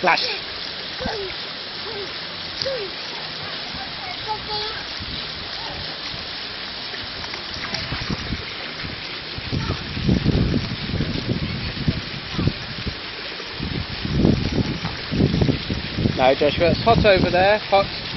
Splash. No, Joshua, it's hot over there. Hot.